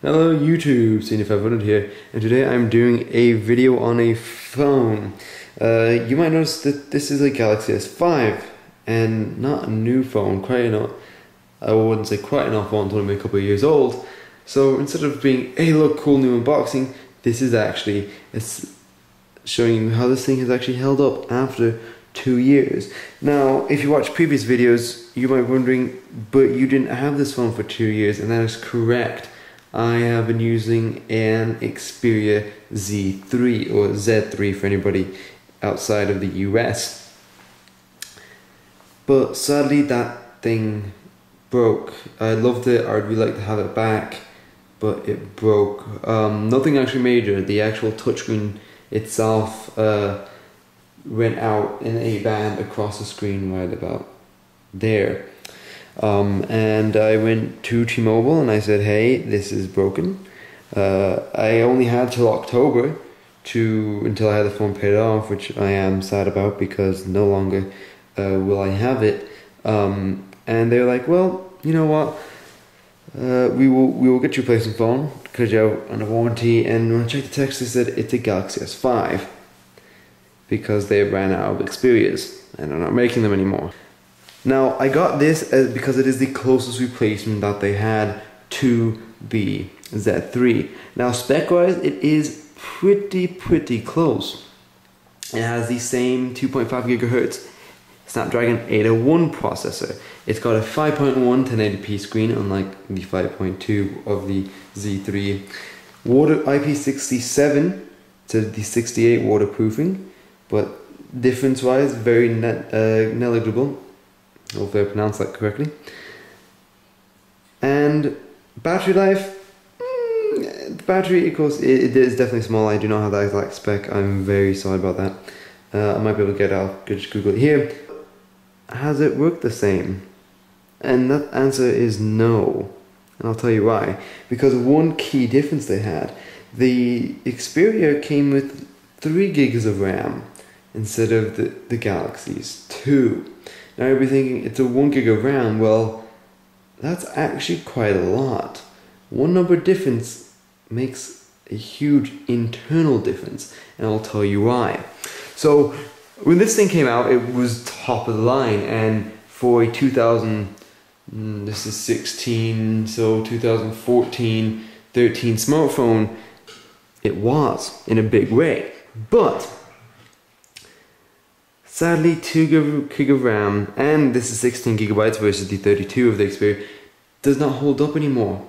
Hello YouTube, Cnater500 here, and today I'm doing a video on a phone. Uh, you might notice that this is a Galaxy S5, and not a new phone, quite enough. I wouldn't say quite enough one, it's only a couple of years old. So instead of being, hey look, cool new unboxing, this is actually it's showing you how this thing has actually held up after two years. Now, if you watch previous videos, you might be wondering, but you didn't have this phone for two years, and that is correct. I have been using an Xperia Z3 or Z3 for anybody outside of the US. But sadly, that thing broke. I loved it, I'd really like to have it back, but it broke. Um, nothing actually major, the actual touchscreen itself uh, went out in a band across the screen right about there. Um, and I went to T-Mobile and I said, "Hey, this is broken." Uh, I only had till October to until I had the phone paid off, which I am sad about because no longer uh, will I have it. Um, and they're like, "Well, you know what? Uh, we will we will get you a replacement phone because you're under warranty." And when I checked the text, they said it's a Galaxy S5 because they ran out of Xperias and are not making them anymore. Now, I got this as, because it is the closest replacement that they had to the Z3. Now, spec-wise, it is pretty, pretty close. It has the same 2.5 gigahertz Snapdragon 801 processor. It's got a 5.1 1080p screen, unlike the 5.2 of the Z3. Water IP67 to the 68 waterproofing, but difference-wise, very net, uh, negligible I pronounced that correctly. And battery life, mm, the battery, of course, it, it is definitely small. I do not have that exact spec. I'm very sorry about that. Uh, I might be able to get out, just Google it here. Has it worked the same? And that answer is no. And I'll tell you why. Because one key difference they had, the Xperia came with 3 gigs of RAM instead of the, the Galaxy's 2. Now you'll be thinking it's a 1 gig of RAM. Well, that's actually quite a lot. One number difference makes a huge internal difference, and I'll tell you why. So, when this thing came out, it was top of the line, and for a 2000, mm, this is 16, so 2014, 13 smartphone, it was in a big way. But Sadly, 2 gig of RAM, and this is 16 gigabytes versus the 32 of the Xperia, does not hold up anymore.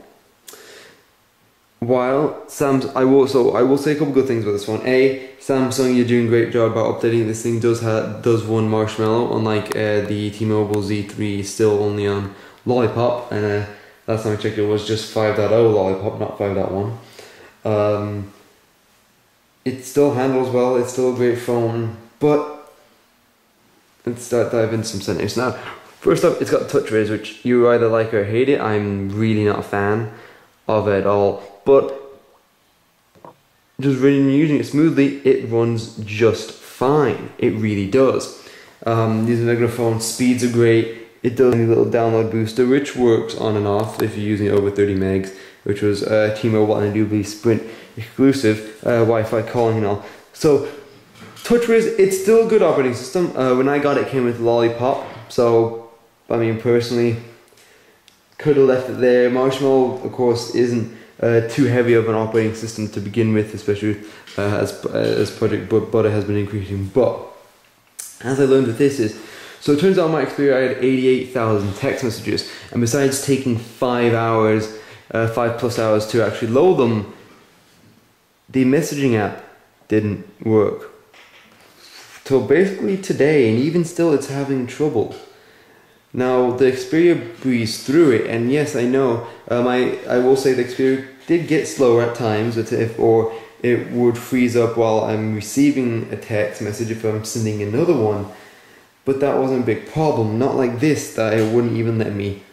While Samsung, I will so I will say a couple good things about this one. A, Samsung, you're doing a great job about updating this thing. Does have does one marshmallow, unlike uh, the T-Mobile Z3, still only on Lollipop, and uh, last time I checked, it was just 5.0 Lollipop, not 5.1. Um, it still handles well. It's still a great phone, but let's start diving some settings. Now, first up, it's got TouchWiz, which you either like or hate it. I'm really not a fan of it at all, but just really using it smoothly, it runs just fine. It really does. Um, using regular phone, speeds are great. It does a little download booster, which works on and off if you're using over 30 megs, which was uh, T-Mobile and do Sprint exclusive uh, Wi-Fi calling and all. So TouchWiz, it's still a good operating system. Uh, when I got it, it came with Lollipop, so I mean personally, could have left it there. Marshmallow, of course, isn't uh, too heavy of an operating system to begin with, especially uh, as uh, as Project Butter has been increasing. But as I learned with this is, so it turns out my Xperia I had 88,000 text messages, and besides taking five hours, uh, five plus hours to actually load them, the messaging app didn't work till basically today, and even still, it's having trouble. Now the Xperia breezed through it, and yes, I know. Um, I I will say the Xperia did get slower at times, if or it would freeze up while I'm receiving a text message if I'm sending another one. But that wasn't a big problem. Not like this that it wouldn't even let me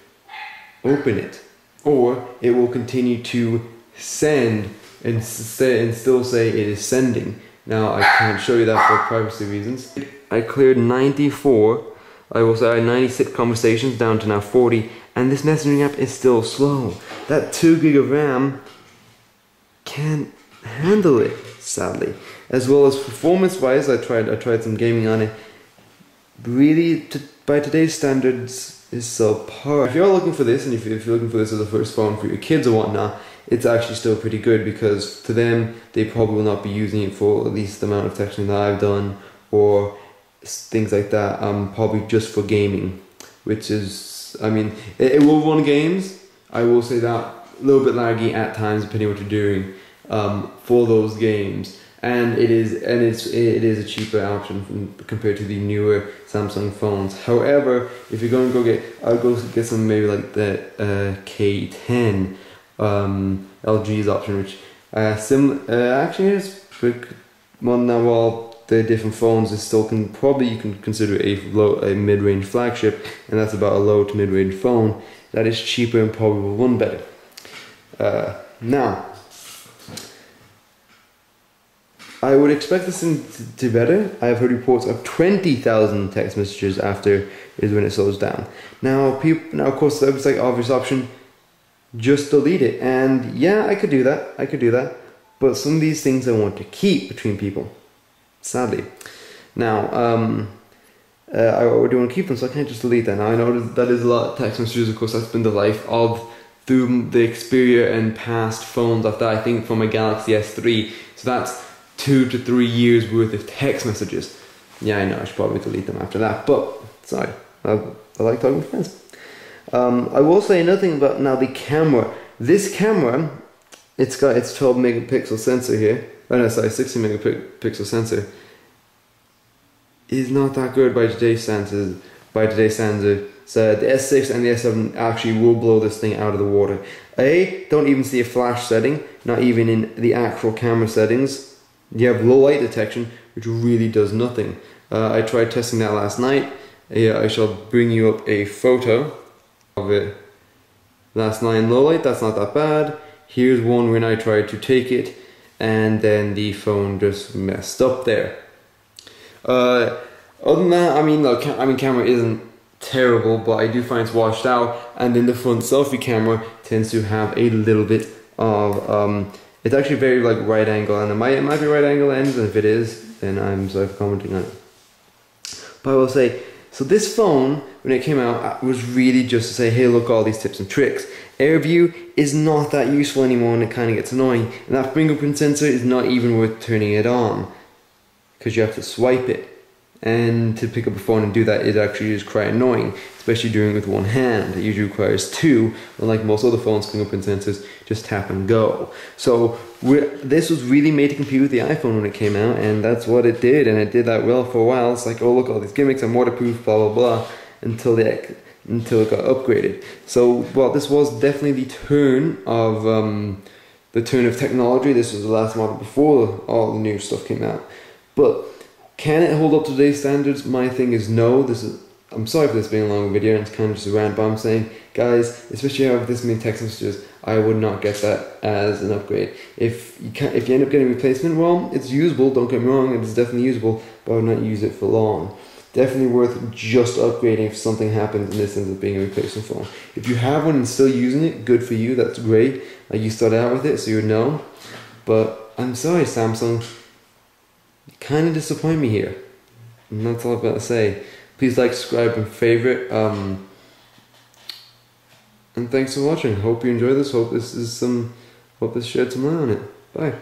open it, or it will continue to send and and still say it is sending. Now I can't show you that for privacy reasons. I cleared 94, I will say 96 conversations down to now 40 and this messaging app is still slow. That 2 gig of RAM can't handle it, sadly. As well as performance-wise, I tried I tried some gaming on it. Really, by today's standards, is subpar. If you're looking for this, and if you're looking for this as a first phone for your kids or whatnot, it's actually still pretty good because to them, they probably will not be using it for at least the amount of texting that I've done or things like that. Um, probably just for gaming, which is, I mean, it, it will run games. I will say that a little bit laggy at times, depending what you're doing um, for those games. And it is, and it's it is a cheaper option from, compared to the newer Samsung phones. However, if you're going to go get, I'll go get some maybe like the uh, K10 um, LG's option, which uh, sim uh, actually is one now while the different phones is still can probably you can consider a low a mid range flagship, and that's about a low to mid range phone that is cheaper and probably will run better. Uh, now, I would expect this thing to better. I have heard reports of 20,000 text messages after is when it slows down. Now, people, now of course, that was like obvious option, just delete it. And yeah, I could do that. I could do that. But some of these things I want to keep between people, sadly. Now, um, uh, I do want to keep them, so I can't just delete that. Now I know that is a lot of text messages. Of course, that's been the life of through the Xperia and past phones after I think from a Galaxy S3. So that's two to three years worth of text messages. Yeah, I know, I should probably delete them after that, but sorry, I, I like talking with friends. Um, I will say another thing about now the camera. This camera, it's got its 12 megapixel sensor here. Oh no, sorry, 60 megapixel sensor. Is not that good by today's standards. By today's standards, so the S6 and the S7 actually will blow this thing out of the water. A, don't even see a flash setting, not even in the actual camera settings. You have low light detection, which really does nothing. Uh, I tried testing that last night. Yeah, I shall bring you up a photo of it last night in low light. That's not that bad. Here's one when I tried to take it, and then the phone just messed up there. Uh, other than that, I mean, look, I mean, camera isn't terrible, but I do find it's washed out. And then the front selfie camera tends to have a little bit of um, it's actually very like right angle, and it might it might be right angle lens, and if it is, then I'm sorry for commenting on it. But I will say, so this phone when it came out uh, was really just to say, hey, look, all these tips and tricks. AirView is not that useful anymore, and it kind of gets annoying. And that fingerprint sensor is not even worth turning it on because you have to swipe it and to pick up a phone and do that is actually just quite annoying especially doing it with one hand. It usually requires two unlike most other phones fingerprint sensors just tap and go. So this was really made to compete with the iphone when it came out and that's what it did and it did that well for a while. It's like oh look all these gimmicks i'm waterproof blah blah blah until the until it got upgraded. So well this was definitely the turn of um, the turn of technology. This was the last model before all the new stuff came out. But can it hold up to today's standards? My thing is no. This is. I'm sorry for this being a long video and it's kind of just a rant, but I'm saying, guys, especially with this many text messages, I would not get that as an upgrade. If you can, if you end up getting a replacement, well, it's usable. Don't get me wrong, it is definitely usable, but I would not use it for long. Definitely worth just upgrading if something happens and this ends up being a replacement phone. If you have one and still using it, good for you. That's great. Like you started out with it, so you know. But I'm sorry, Samsung kind of disappoint me here. And that's all I've got to say. Please like, subscribe, and favorite. Um, and thanks for watching. Hope you enjoy this. Hope this is some. Hope this shed some light on it. Bye.